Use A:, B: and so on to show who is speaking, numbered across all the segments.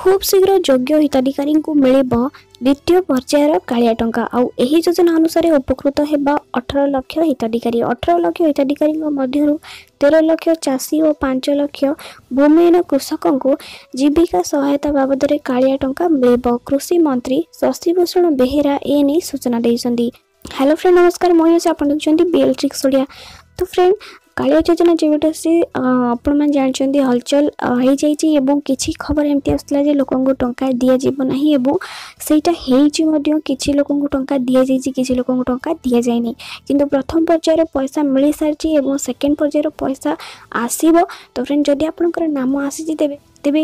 A: ଖୁବ୍ ଶୀଘ୍ର ଯୋଗ୍ୟ ହିତାଧିକାରୀଙ୍କୁ ମିଳିବ ଦ୍ୱିତୀୟ ପର୍ଯ୍ୟାୟର କାଳିଆ ଟଙ୍କା ଆଉ ଏହି ଯୋଜନା ଅନୁସାରେ ଉପକୃତ ହେବା ଅଠର ଲକ୍ଷ ହିତାଧିକାରୀ ଅଠର ଲକ୍ଷ ହିତାଧିକାରୀଙ୍କ ମଧ୍ୟରୁ ତେର ଲକ୍ଷ ଚାଷୀ ଓ ପାଞ୍ଚ ଲକ୍ଷ ଭୂମିହୀନ କୃଷକଙ୍କୁ ଜୀବିକା ସହାୟତା ବାବଦରେ କାଳିଆ ଟଙ୍କା ମିଳିବ କୃଷି ମନ୍ତ୍ରୀ ଶଶିଭୂଷଣ ବେହେରା ଏ ନେଇ ସୂଚନା ଦେଇଛନ୍ତି ହ୍ୟାଲୋ ଫ୍ରେଣ୍ଡ ନମସ୍କାର ମୁଁ ହେଉଛି ଆପଣ ଦେଖୁଛନ୍ତି ବିଏଲ୍ ଟ୍ରିକ୍ସ ଓଡ଼ିଆ ତ ଫ୍ରେଣ୍ଡ କାଳିଆ ଯୋଜନା ଯେଉଁଟା ସେ ଆପଣମାନେ ଜାଣିଛନ୍ତି ହଲଚଲ ହେଇଯାଇଛି ଏବଂ କିଛି ଖବର ଏମିତି ଆସୁଥିଲା ଯେ ଲୋକଙ୍କୁ ଟଙ୍କା ଦିଆଯିବ ନାହିଁ ଏବଂ ସେଇଟା ହେଇଛି ମଧ୍ୟ କିଛି ଲୋକଙ୍କୁ ଟଙ୍କା ଦିଆଯାଇଛି କିଛି ଲୋକଙ୍କୁ ଟଙ୍କା ଦିଆଯାଇନି କିନ୍ତୁ ପ୍ରଥମ ପର୍ଯ୍ୟାୟରେ ପଇସା ମିଳିସାରିଛି ଏବଂ ସେକେଣ୍ଡ ପର୍ଯ୍ୟାୟର ପଇସା ଆସିବ ତ ଫ୍ରେଣ୍ଡ ଯଦି ଆପଣଙ୍କର ନାମ ଆସିଛି ତେବେ ତେବେ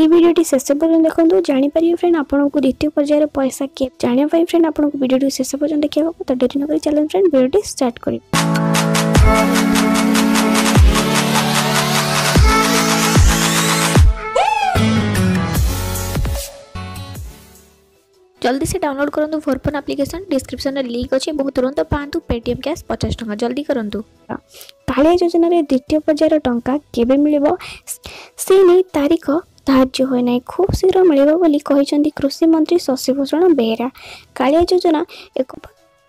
A: এই ভিডিওটি শেষ পর্যন্ত দেখুন জাঁপারে ফ্রেন্ড আপনার দ্বিতীয় পর্যায়ের পয়সা কে জাঁয়া ফ্রেন্ড আপনার ভিডিওটি শেষ পর্যন্ত দেখা হব তো ডেরি নক চাল ଫ୍ରେଣ୍ଡ ଭିଡ଼ିଓଟି ଷ୍ଟାର୍ଟ করবে জলদি সে ডাউনলোড করতু ভোরফোন আপ্লিকেসন ডিসক্রিপশনের লিঙ্ক অছে এবং তুরন্ত পাঁচ পেটিএম ক্যাশ পচাশ টাকা জলদি করতু কালিয়া যোজনার দ্বিতীয় পর্যায়ের টঙ্কা কেবে মিলব সে নেই তারিখ ধার্য হয়ে না খুব শীঘ্র মিলব বলে কৃষিমন্ত্রী শশীভূষণ বেহেরা কালিয়া যোজনা এক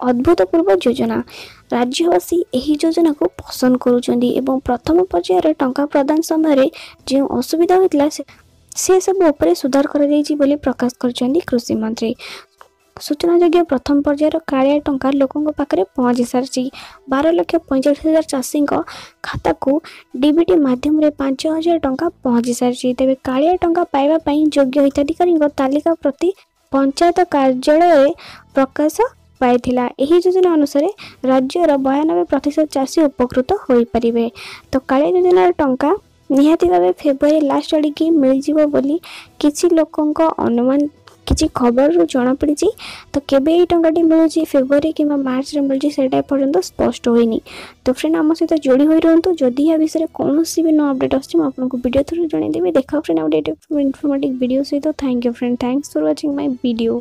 A: অদ্ভুতপূর্ব যোজনা রাজ্যবাসী ଏହି ଯୋଜନାକୁ ପସନ୍ଦ କରୁଛନ୍ତି ଏବଂ ପ୍ରଥମ ପର୍ଯ୍ୟାୟରେ ଟଙ୍କା ପ୍ରଦାନ ସମୟରେ ଯେଉଁ ଅସୁବିଧା ହୋଇଥିଲା ସେ ସେସବୁ ଉପରେ ସୁଧାର କରାଯାଇଛି ବୋଲି ପ୍ରକାଶ କରିଛନ୍ତି କୃଷିମନ୍ତ୍ରୀ ସୂଚନାଯୋଗ୍ୟ ପ୍ରଥମ ପର୍ଯ୍ୟାୟର କାଳିଆ ଟଙ୍କା ଲୋକଙ୍କ ପାଖରେ ପହଞ୍ଚି ସାରିଛି ବାର ଲକ୍ଷ ପଇଁଚାଳିଶ ହଜାର ଚାଷୀଙ୍କ ଖାତାକୁ ଡିବିଟି ମାଧ୍ୟମରେ ପାଞ୍ଚ ହଜାର ଟଙ୍କା ପହଞ୍ଚି ସାରିଛି ତେବେ କାଳିଆ ଟଙ୍କା ପାଇବା ପାଇଁ ଯୋଗ୍ୟ ହିତାଧିକାରୀଙ୍କ ତାଲିକା ପ୍ରତି ପଞ୍ଚାୟତ କାର୍ଯ୍ୟାଳୟରେ ପ୍ରକାଶ ପାଇଥିଲା ଏହି ଯୋଜନା ଅନୁସାରେ ରାଜ୍ୟର ବୟାନବେ ପ୍ରତିଶତ ଚାଷୀ ଉପକୃତ ହୋଇପାରିବେ ତ କାଳିଆ ଯୋଜନାର ଟଙ୍କା ନିହାତି ଭାବେ ଫେବୃଆରୀ ଲାଷ୍ଟ ଆଡ଼ିକି ମିଳିଯିବ ବୋଲି କିଛି ଲୋକଙ୍କ ଅନୁମାନ କିଛି ଖବରରୁ ଜଣାପଡ଼ିଛି ତ କେବେ ଏଇ ଟଙ୍କାଟି ମିଳୁଛି ଫେବୃଆରୀ କିମ୍ବା ମାର୍ଚ୍ଚରେ ମିଳୁଛି ସେଇଟା ଏପର୍ଯ୍ୟନ୍ତ ସ୍ପଷ୍ଟ ହୋଇନି ତ ଫ୍ରେଣ୍ଡ ଆମ ସହିତ ଯୋଡ଼ି ହୋଇ ରୁହନ୍ତୁ ଯଦି ଏହା ବିଷୟରେ କୌଣସି ବି ନୂଆ ଅପଡ଼େଟ୍ ଆସୁଛି ମୁଁ ଆପଣଙ୍କୁ ଭିଡ଼ିଓ ଥ୍ରୁ ଜଣାଇଦେବି ଦେଖା ଫ୍ରେଣ୍ଡ ଆଉ ଗୋଟେ ଇନଫର୍ମେଟିଭ୍ ଭିଡ଼ିଓ ସହିତ thank you friend thanks for watching my video